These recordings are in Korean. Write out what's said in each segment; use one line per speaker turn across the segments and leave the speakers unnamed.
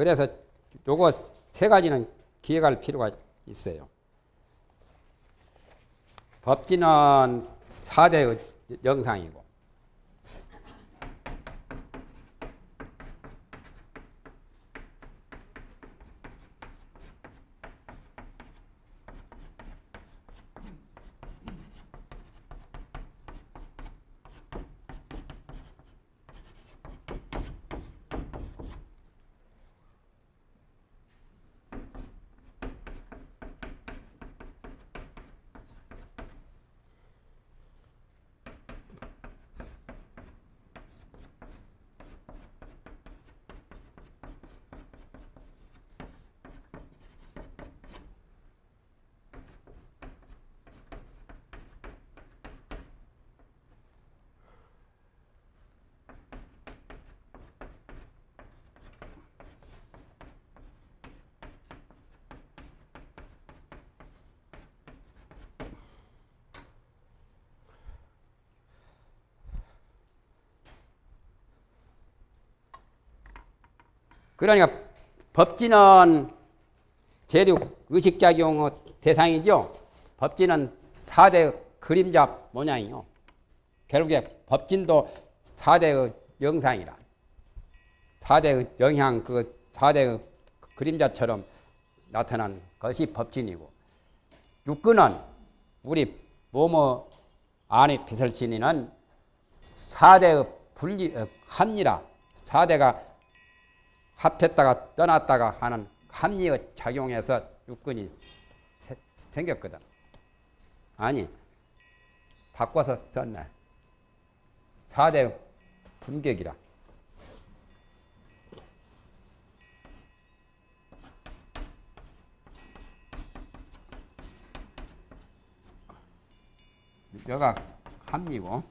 그래서 요거 세 가지는 기억할 필요가 있어요. 법진은 4대 영상이고 그러니까 법진은 재력 의식작용 대상이죠. 법진은 4대 그림자 모양이요. 결국에 법진도 4대 영상이라. 4대 영향, 그 4대 그림자처럼 나타난 것이 법진이고. 육근은 우리 모모 안에 비설신이는 4대 분리, 어, 합리라. 4대가 합했다가 떠났다가 하는 합리의 작용에서 육근이 세, 생겼거든. 아니, 바꿔서 썼네. 4대 분격이라. 여가 합리고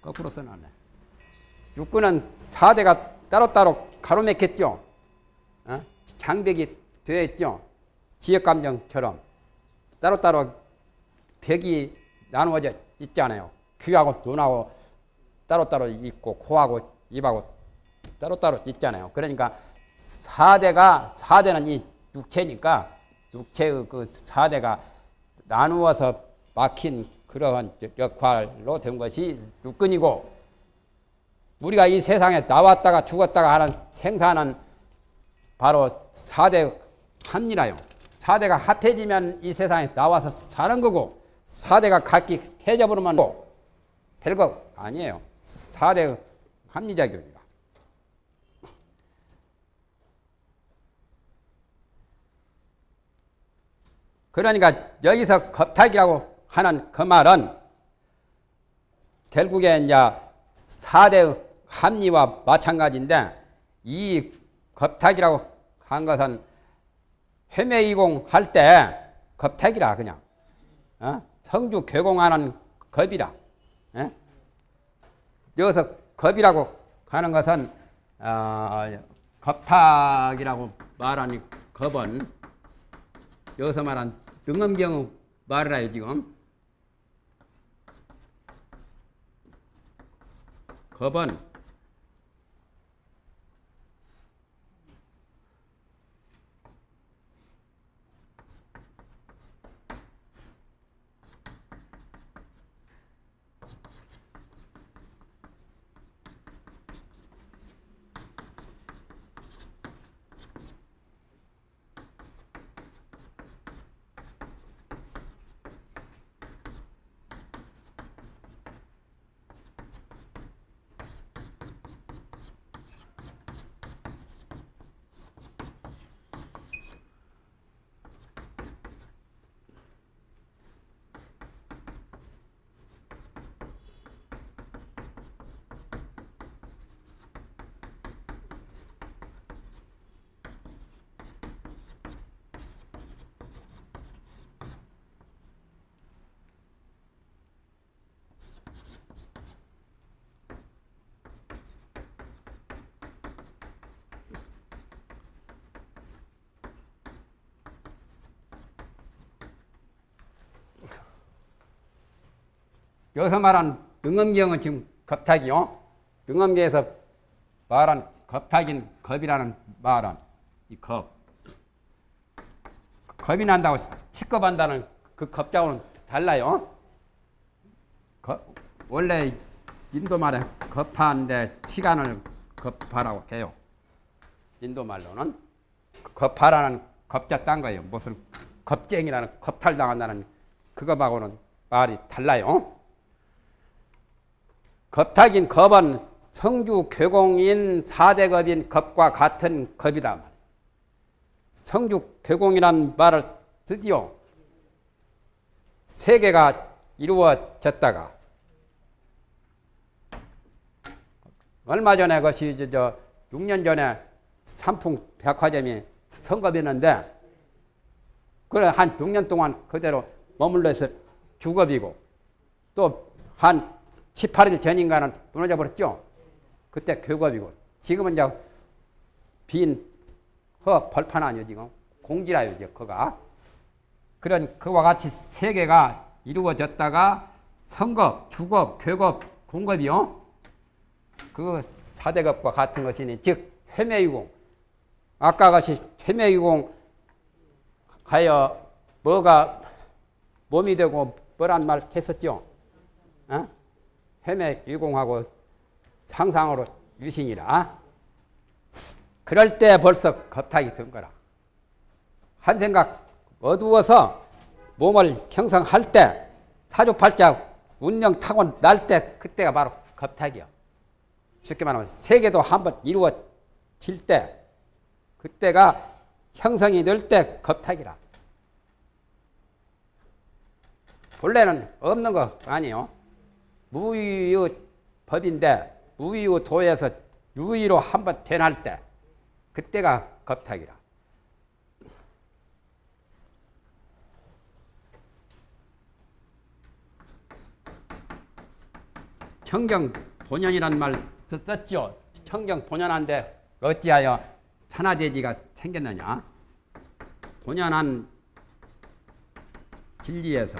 거꾸로 써놨네. 육군은 4대가 따로따로 가로막혔죠. 어? 장벽이 되어 있죠. 지역감정처럼 따로따로 벽이 나누어져 있잖아요. 귀하고 눈하고 따로따로 있고 코하고 입하고 따로따로 있잖아요. 그러니까 4대가 4대는 이 육체니까 육체의 그 4대가 나누어서 막힌 그러한 역할로 된 것이 육근이고 우리가 이 세상에 나왔다가 죽었다가 하는 생사는 바로 4대 합니라요. 4대가 합해지면 이 세상에 나와서 사는 거고 4대가 각기 해져버리면 별거 아니에요. 4대 합리작용이다. 그러니까 여기서 겁탁이라고 하는 그 말은 결국에 이제 4대 합리와 마찬가지인데 이 겁탁이라고 한 것은 회매이공 할 때 겁탁이라 그냥 어? 성주 괴공하는 겁이라 에? 여기서 겁이라고 하는 것은 어, 겁탁이라고 말하는 겁은 여기서 말한 등엄경의 말이라요 지금 겁은 여기서 말한 등엄경은 지금 겁탁이요. 등엄계에서 말한 겁탁인 겁이라는 말은 이 겁. 겁이 난다고 치겁한다는 그 겁자고는 달라요. 거- 원래 인도 말에 겁하는데 시간을 겁하라고 해요. 인도 말로는 겁하라는 겁자 딴 거예요. 무슨 겁쟁이라는 겁탈당한다는 그거하고는 말이 달라요. 겁탁인 겁은 성주 괴공인 사대겁인 겁과 같은 겁이다. 성주 괴공이라는 말을 쓰지요. 세계가 이루어졌다가 얼마 전에 그것이 저, 저 6년 전에 삼풍 백화점이 선겁이었는데 그래 한 6년 동안 그대로 머물러 있어 주겁이고 또한 7, 8일 전인가는 무너져 버렸죠. 그때 교겁이고 지금은 이제 빈 허 벌판 아니요 지금 공지라요 이제 그가 그런 그와 같이 세 개가 이루어졌다가 선겁, 주겁, 교겁, 공겁이요. 그 사대겁과 같은 것이니 즉 회매유공 아까 것이 회매유공 하여 뭐가 몸이 되고 뭐란 말 했었죠. 어? 회매유공하고 상상으로 유신이라. 그럴 때 벌써 겁탁이 든 거라. 한 생각 어두워서 몸을 형성할 때 사주팔자 운명 타고 날 때 그때가 바로 겁탁이야. 쉽게 말하면 세계도 한번 이루어질 때 그때가 형성이 될 때 겁탁이라. 본래는 없는 거 아니에요. 무의의 법인데 무의의 도에서 유의로 한번 변할 때 그때가 겁탁이라. 청경 본연이란 말 썼죠. 청경 본연한데 어찌하여 천하대지가 생겼느냐? 본연한 진리에서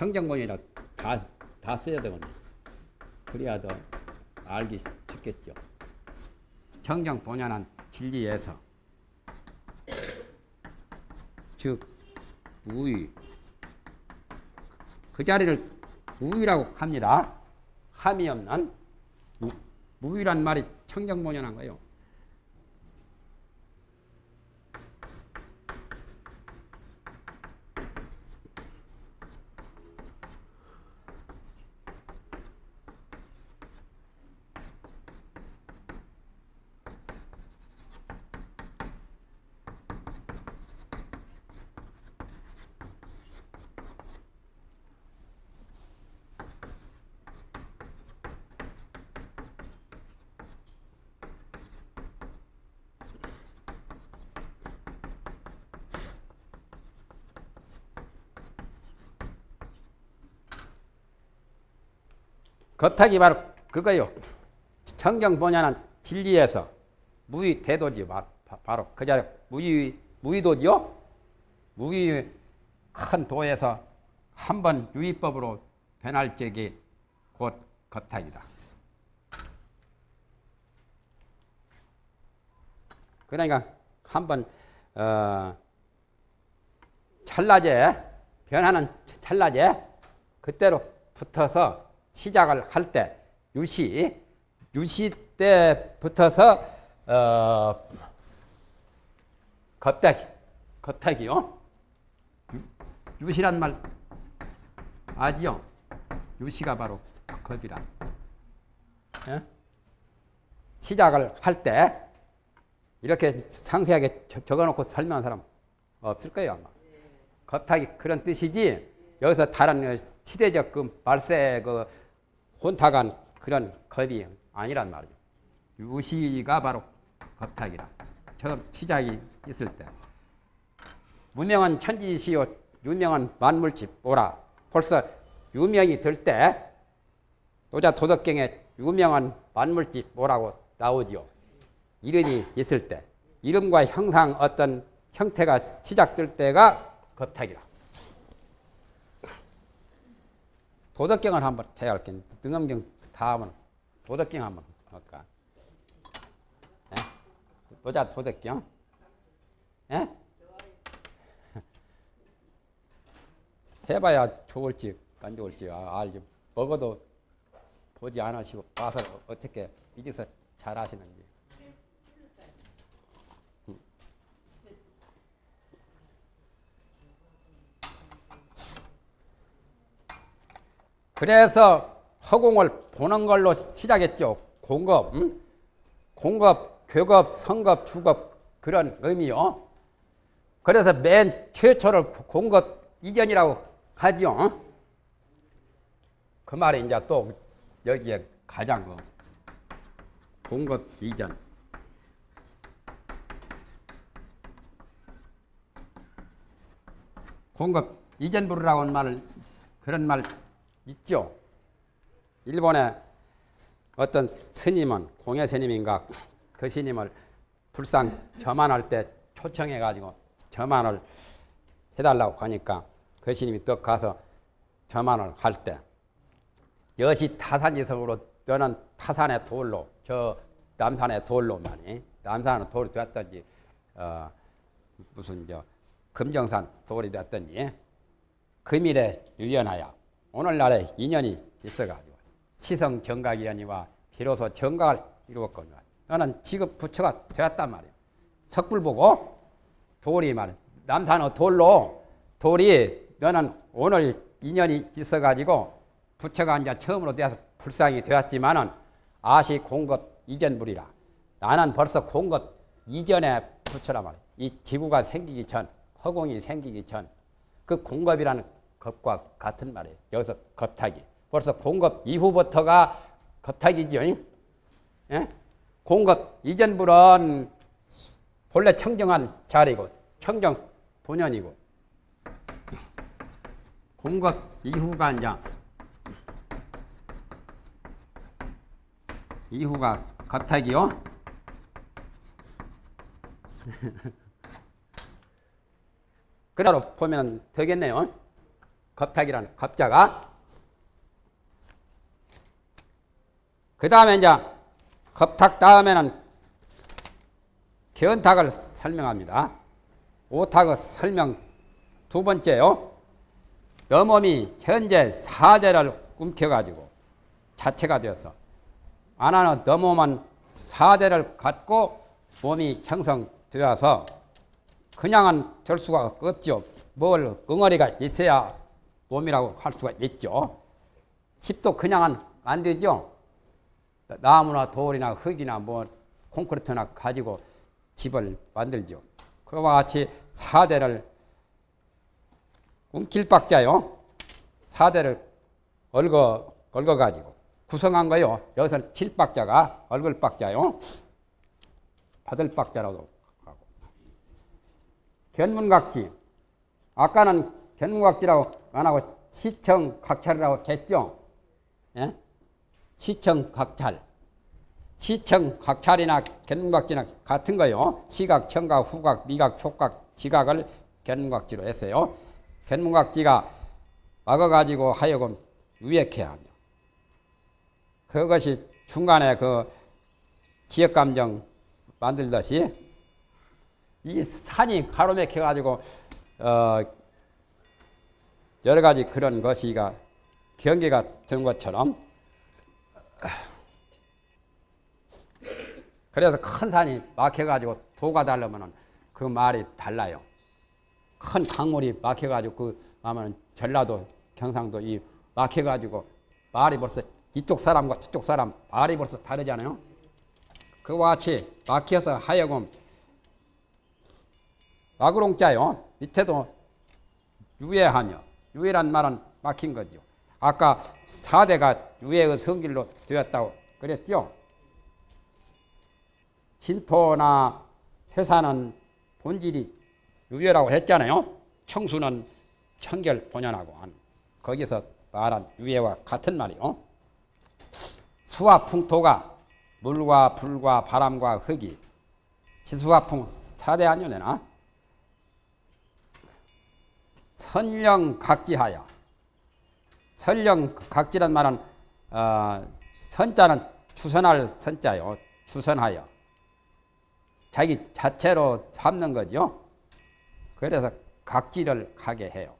청정본이라 다, 다 써야 되거든요. 그래야 더 알기 쉽겠죠. 청정 본연한 진리에서 즉 무의 그 자리를 무의라고 합니다. 함이 없는 무, 무의란 말이 청정본연한 거예요. 겁탁이 바로 그거요. 청정 본연한 진리에서 무의 대도지 바로 그 자리 무의 무의도지요. 무의 큰 도에서 한 번 유의법으로 변할 적이 곧 겁탁이다. 그러니까 한번 어, 찰나제 변하는 찰나제 그때로 붙어서 시작을 할 때 유시 유시 때 붙어서 어, 겁탁이요? 유- 유시란 말 아지요? 유시가 바로 겁이라. 예? 시작을 할 때 이렇게 상세하게 적- 적어놓고 설명한 사람 없을 거예요 아마. 겁탁이 그런 뜻이지 여기서 다른 그 시대적 그 말세 그 혼탁한 그런 겁이 아니란 말이죠. 유시가 바로 겁탁이라. 처음 시작이 있을 때. 무명한 천지시요 유명한 만물집 오라. 벌써 유명이 될 때 노자 도덕경에 유명한 만물집 오라고 나오지요. 이름이 있을 때. 이름과 형상 어떤 형태가 시작될 때가 겁탁이라. 도덕경을 한번 해야 할게. 등엄경 다음은 도덕경 한번 아까. 예? 노자 도덕경. 예? 해봐야 좋을지 안 좋을지 아- 알지. 먹어도 보지 않으시고 봐서 어떻게 믿어서 잘 하시는지. 그래서 허공을 보는 걸로 시작했죠. 공급, 음? 공급, 교급, 성급, 주급 그런 의미요. 그래서 맨 최초를 공급 이전이라고 하지요. 어? 그 말이 이제 또 여기에 가장 그 공급 이전. 공급 이전부라고 하는 말을 그런 말 있죠. 일본의 어떤 스님은 공예 스님인가 그 스님을 불상 저만할 때 초청해 가지고 저만을 해달라고 하니까 그 스님이 떡 가서 저만을 할 때 여시 타산지석으로 떠는 타산의 돌로 저 남산의 돌로 많이 남산의 돌이 됐든지 어 무슨 저 금정산 돌이 됐든지 금일에 유연하여 오늘날에 인연이 있어가지고 치성 정각이연이와 비로소 정각을 이루었거든요. 너는 지금 부처가 되었단 말이에요. 석불 보고 돌이 말이야. 남산의 돌로 돌이 너는 오늘 인연이 있어가지고 부처가 이제 처음으로 되어서 불상이 되었지만은 아시 공급 이전불이라. 나는 벌써 공급 이전에 부처라 말이야. 이 지구가 생기기 전, 허공이 생기기 전, 그 공급이라는 겁과 같은 말이에요. 여기서 겁타기. 벌써 공급 이후부터가 겁타기죠. 예? 공급 이전불은 본래 청정한 자리고 청정 본연이고 공급 이후가 이제 이후가 겁타기요. 그대로 보면 되겠네요. 겁탁이라는 겁자가 그 다음에 이제 겁탁 다음에는 견탁을 설명합니다. 오탁의 설명 두 번째요. 너 몸이 현재 사대를 움켜가지고 자체가 되어서 안 하는 너 몸은 사대를 갖고 몸이 형성되어서 그냥은 될 수가 없죠. 뭘 응어리가 있어야 몸이라고 할 수가 있죠. 집도 그냥은 안 되죠. 나무나 돌이나 흙이나 뭐 콘크리트나 가지고 집을 만들죠. 그와 같이 사대를 움킬박자요. 사대를 얽어 얽어 가지고 구성한 거요. 여기서는 칠박자가 얽을 박자요. 받을 박자라고 하고. 견문각지. 아까는 견문각지라고 안 하고 시청 각찰이라고 했죠. 예? 시청 각찰. 시청 각찰이나 견문각지나 같은 거요. 시각, 청각, 후각, 미각, 촉각, 지각을 견문각지로 했어요. 견문각지가 막아가지고 하여금 유익해 하며 그것이 중간에 그 지역감정 만들듯이 이 산이 가로막혀 가지고 어 여러 가지 그런 것이가 경계가 된 것처럼 그래서 큰 산이 막혀 가지고 도가 달라면은 그 말이 달라요. 큰 강물이 막혀 가지고 그 하면 전라도 경상도 이 막혀 가지고 말이 벌써 이쪽 사람과 저쪽 사람 말이 벌써 다르잖아요. 그와 같이 막혀서 하여금 마그롱자요. 밑에도 유예하며 유예란 말은 막힌 거죠. 아까 사대가 유예의 성질로 되었다고 그랬죠. 신토나 회사는 본질이 유예라고 했잖아요. 청수는 청결 본연하고 한 거기서 말한 유예와 같은 말이요. 수와 풍토가 물과 불과 바람과 흙이 지수화풍 사대 아니오나 선령각지하여 선령각지란 말은 어, 선자는 추선할 선자요. 추선하여. 자기 자체로 삼는 거죠. 그래서 각지를 하게 해요.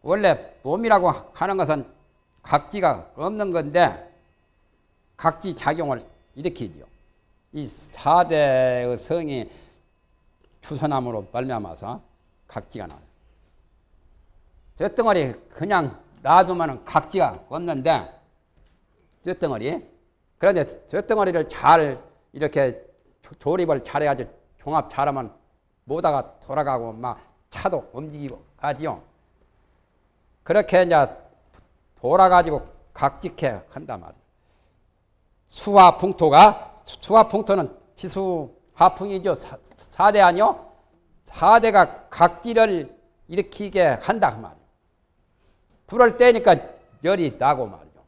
원래 몸이라고 하는 것은 각지가 없는 건데 각지 작용을 일으키죠. 이 4대의 성이 추선함으로 말미암아서 각지가 나요. 저 덩어리 그냥 놔두면 각지가 없는데 저 덩어리 그런데 저 덩어리를 잘 이렇게 조립을 잘해야지 종합 잘하면 모다가 돌아가고 막 차도 움직이고 가지요. 그렇게 이제 돌아가지고 각직해 한단 말이에요. 수화 풍토가 수화 풍토는 지수 화풍이죠. 사, 대 아니요? 사대가 각지를 일으키게 한다 그 말이에요. 불을 떼니까 열이 나고 말이죠.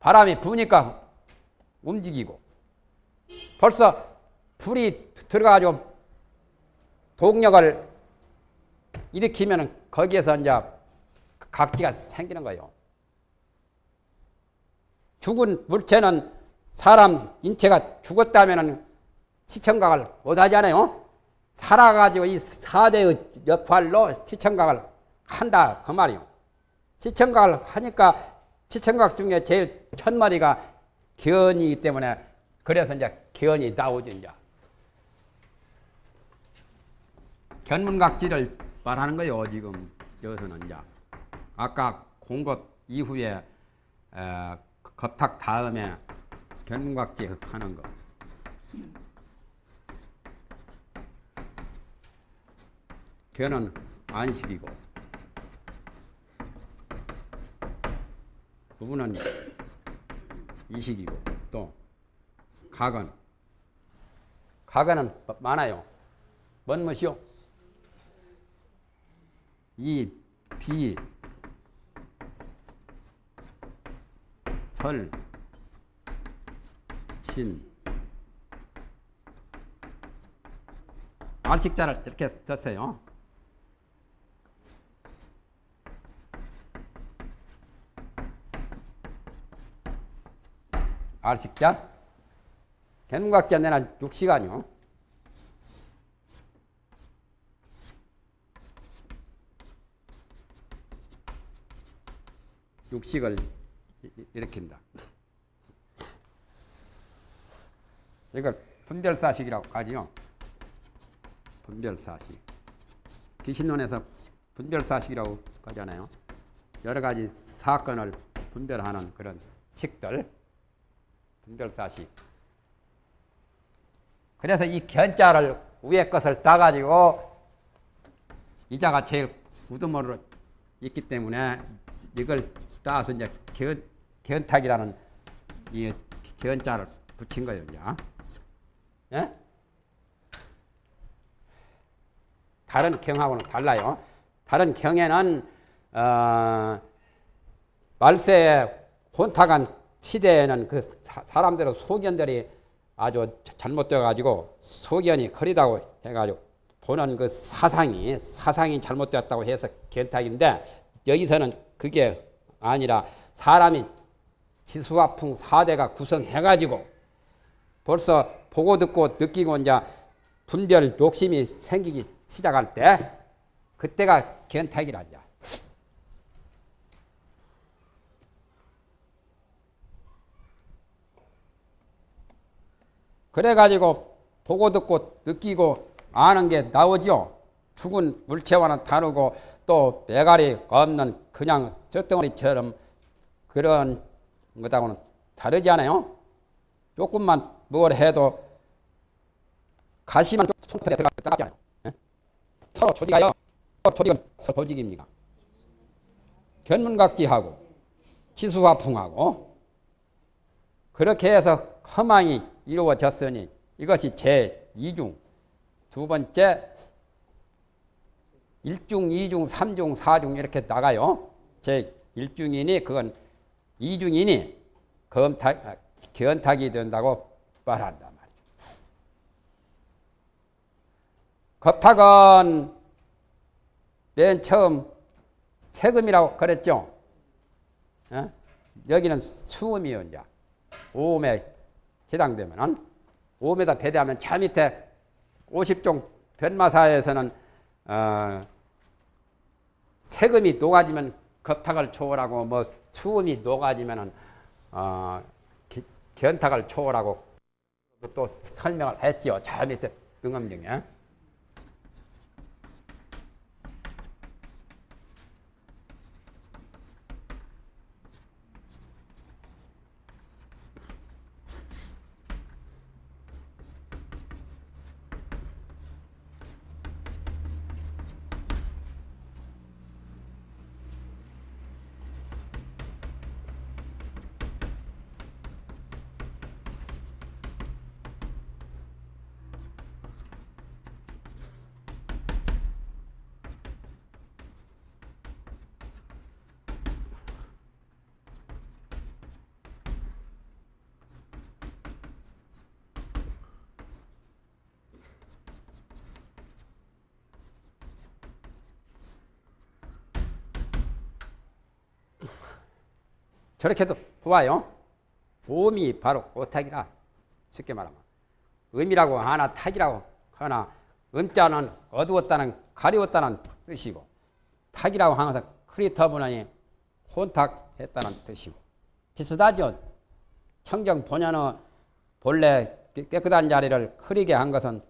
바람이 부니까 움직이고 벌써 불이 들어가지고 동력을 일으키면 거기에서 이제 각지가 생기는 거예요. 죽은 물체는 사람 인체가 죽었다면 시청각을 못하잖아요. 살아가지고 이 사대의 역할로 시청각을 한다 그 말이요. 시청각을 하니까 시청각 중에 제일 첫 마리가 견이기 때문에 그래서 이제 견이 나오죠 이제. 견문각지를 말하는 거예요 지금 여기서는 이제. 아까 공급 이후에 겁탁 다음에 견문각지 하는 거. 견은 안식이고 부분은 이식이고 또 각은 각은 많아요. 뭔 것이요? 이, 비, 설, 신. 알식자를 이렇게 썼어요. 알식자. 견문각자 내는 6시간이요. 육식을 일으킨다. 이걸 분별사식이라고 하지요. 분별사식. 귀신론에서 분별사식이라고 하잖아요. 여러 가지 사건을 분별하는 그런 식들. 분별사식. 그래서 이 견자를 위에 것을 따가지고 이자가 제일 우두머리로 있기 때문에 이걸 따서 이제 견, 견탁이라는 이 견자를 붙인 거예요. 예? 다른 경하고는 달라요. 다른 경에는 어, 말세에 혼탁한 시대에는 그 사람들의 소견들이 아주 잘못되어 가지고 소견이 흐리다고 해가지고 보는 그 사상이 사상이 잘못되었다고 해서 견탁인데 여기서는 그게 아니라 사람이 지수화풍 사대가 구성해가지고 벌써 보고 듣고 느끼고 이제 분별 욕심이 생기기 시작할 때 그때가 견택이란자. 그래가지고 보고 듣고 느끼고 아는 게 나오죠. 죽은 물체와는 다르고 또 매갈이 없는 그냥 젖덩어리처럼 그런 것하고는 다르지 않아요? 조금만 뭘 해도 가시만 손톱에 들어가잖아요. 예? 서로 조직하여 조직은 조직입니다. 견문각지하고 지수화풍하고 그렇게 해서 허망이 이루어졌으니 이것이 제2중 두 번째 1중, 2중, 3중, 4중 이렇게 나가요. 제 1중이니 그건 2중이니 검탁, 견탁이 된다고 말한단 말이죠. 겁탁은 맨 처음 세금이라고 그랬죠. 어? 여기는 수음이요. 오음에 해당되면은 오음에다 배대하면 저 밑에 50종 변마사에서는 어, 세금이 녹아지면 겁탁을 초월하고 뭐 수음이 녹아지면은 어, 기- 견탁을 초월하고 또 설명을 했지요. 저 밑에 등엄경에. 저렇게도 보아요. 오음이 바로 오탁이라 쉽게 말하면 음이라고 하나 탁이라고 하나 음자는 어두웠다는 가리웠다는 뜻이고 탁이라고 항상 크리터분하니 혼탁했다는 뜻이고 비슷하죠. 청정 본연의 본래 깨끗한 자리를 흐리게 한 것은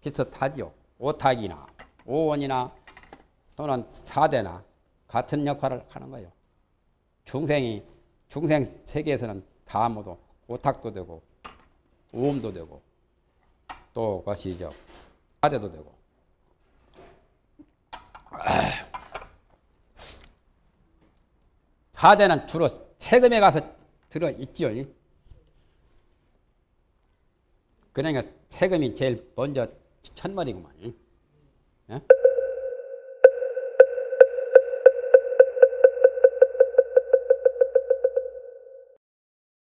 비슷하지요. 오탁이나 오원이나 또는 사대나 같은 역할을 하는 거예요. 중생이 중생 세계에서는 다 모두 오탁도 되고 우음도 되고 또 그것이 저 사대도 되고 사대는 주로 세금에 가서 들어 있지요. 그러니까 세금이 제일 먼저 첫머리구만. 예?